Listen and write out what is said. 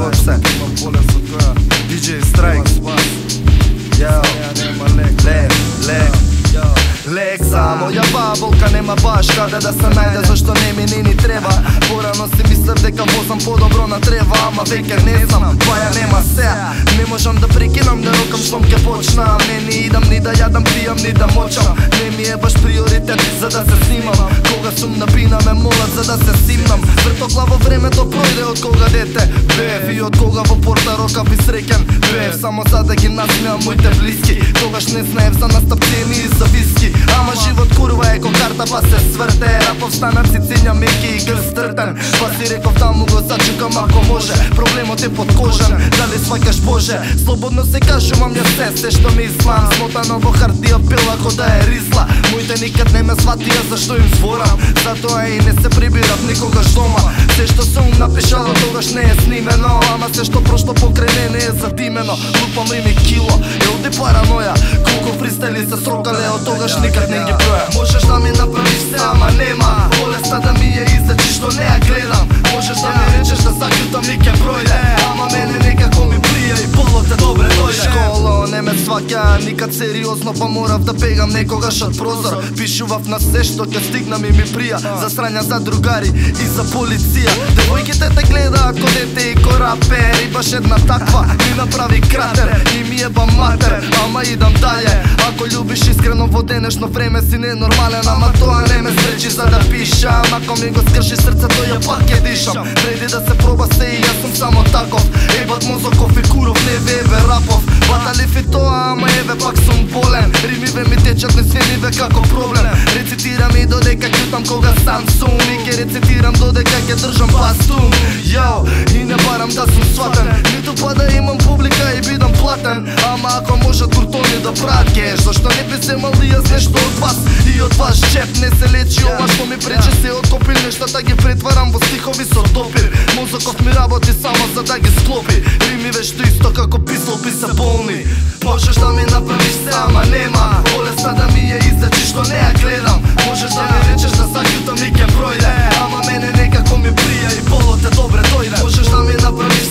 What's up? Ја баболка нема баш каде да се најде зашто не ми ни ни треба. Порано си мислев дека возам подобро на трева ама веќе не знам Баја нема се. Не можам да прекинам да рокам штом ке почна. Не ни идам ни да јадам пијам ни да мочам. Не ми е баш приоритет за да се снимам. Кога сум на бина ме молат за да се симнам Вртоглаво времето пројде од кога дете Бев и од кога во порта рока би среќен Бев. Само за да ги насмеам моите блиски. Тогаш не знаев за настапцени и за виски Ама живот курва е карта па се сврте. Рапов станам си меки и грз стртен Па си реков да му го зачукам ако може. Проблемот е под кожен, дали свакаш Боже? Слободно се кажувам ја се, се што мислам Смотано во хартија пила ко да е ризла. Моите никад не ме сватија зашто им зборам? Затоа и не се прибирав никогаш дома. Се што сум напишало тогаш не е снимено. Ама се што прошло покрај не не е задимено Лупам рими кило, е тогаш никад не ги броја. Можеш да ми направиш се, ама нема. Болеста да ми ја излечи што не ја гледам. Можеш да ми речеш да закјутам и ке пројде Ама мене некако ми прија и полот е добре дојде. Школа не ме сваќа никад сериозно па морав да бегам некогаш од прозор. Пишував на се што ќе стигнам и ми прија. За срања за другари и за полиција. Девојките те гледа ко дете и ко рапер И баш една таква. Ми направи кратер. jebam mater Ama idam dalje. Ako ljubiš iskreno vodeneš no vreme si nenormalen. Ama to a ne me sreći za da pišam. Ako mi go skrši srca to ja pak je dišam. Vredi da se proba se i ja sam samo takov Ebat mozokov i kurov ne veve rapov. Fi toa ama jeve pak sam bolen Rimive mi tečat ne svirive kako problem. Recitiram i dodeka kjutam koga sam sum. Nike recitiram dodeka kje držam pastum Ja i ne baram da sam svatan Ni to pa da imam бидам платен Ама ако можат куртони да прават кеш Зашто не би се мали јас нешто од вас И од ваш джеп? Не се лечи ова што ми прече се отопил Нештата ги претварам во стихови со топир Мозоков ми работи само за да ги склопи. Римиве што исто како пислопи се болни. Можеш да ми направиш се, ама нема. Болеста да ми ја излечи што не ја гледам. Можеш да ми речеш да закјутам и ке пројде Ама мене некако ми прија и болот е добре дојде. Можеш да ми направиш